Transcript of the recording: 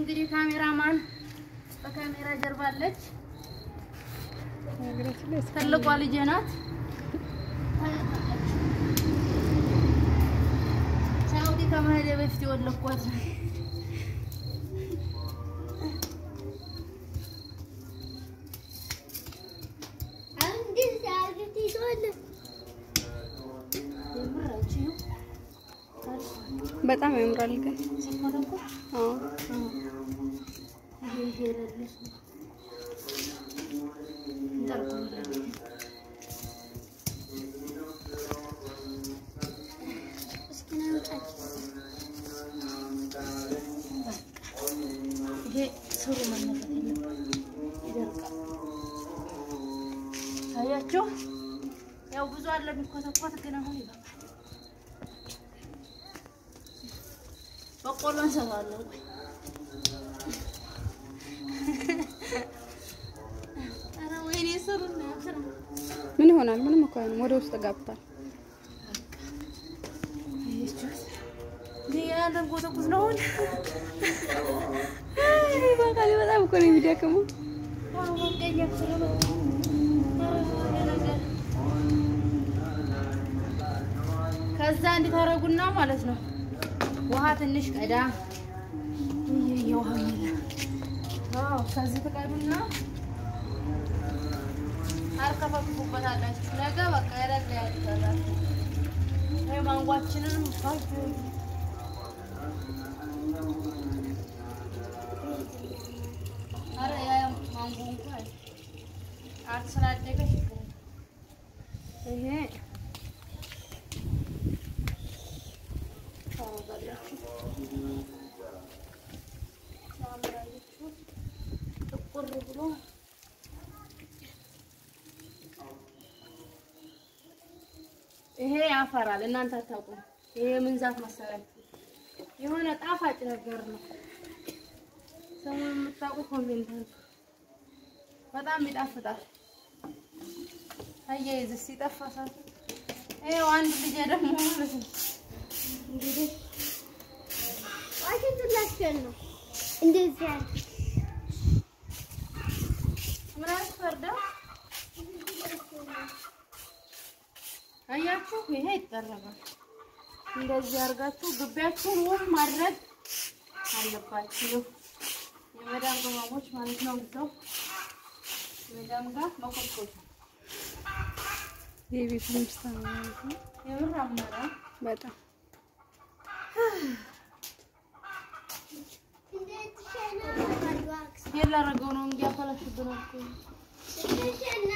እንግዲህ ካሜራማን በካሜራ ጀርባ አለች። ትልቋ ልጄ ናት። ሳውዲ ከመሄዴ በፊት የምራችሁ በጣም ያምራል ግን ሲኮረኮር አዎ ይሄ ይሄ ለልጅ ነው። እንጠርቁምለን። እስኪ ና ውጫች። ይሄ ስሩ መነካት የለበትም፣ ይደርቃል። ታያችሁ፣ ያው ብዙ አለ የሚኮተኮት ግን አሁን ይበቃል። በቆሎ እንሰራለን። ቆይ ምን ይሆናል? ምንም እኮ አይሆንም። ወደ ውስጥ በቃ በጣም እኮ ነው የሚደክመው። ከዛ እንድታረጉና ማለት ነው ውሃ ትንሽ ቀዳ የውሃ ከዚህ ትቀዱና አርከፈክፉበታላችሁ ነገ በቃ ያደግ ያድጋል ወይ ማንጓችንን አረ ያ ማንጎ እንኳን የለም። ይሄ ይሄ ያፈራል። እናንተ አታውቁም። ይሄ ምን ዛፍ መሰላችሁ? የሆነ ጣፋጭ ነገር ነው። ሰሞኑን የምታውቁ ኮሜንት በጣም ይጣፍጣል። አያይዝ ሲጠፋ ሳት ይኸው አንድ ልጅ ደግሞ ማለት ነው እንግዲህ ነው እንደዚህ ያለ ምራስ ፈርዳ አያችሁ፣ ይሄ ይጠረጋል። እንደዚህ አድርጋችሁ ግቢያችሁን ውብ ማድረግ አለባችሁ። የመዳም ቅመሞች ማለት ነው። እዛው መዳም ጋር መኮትኮት የቤት ነው። የምር አመራ በጣም የላረገው ነው እንደዚህ ሸና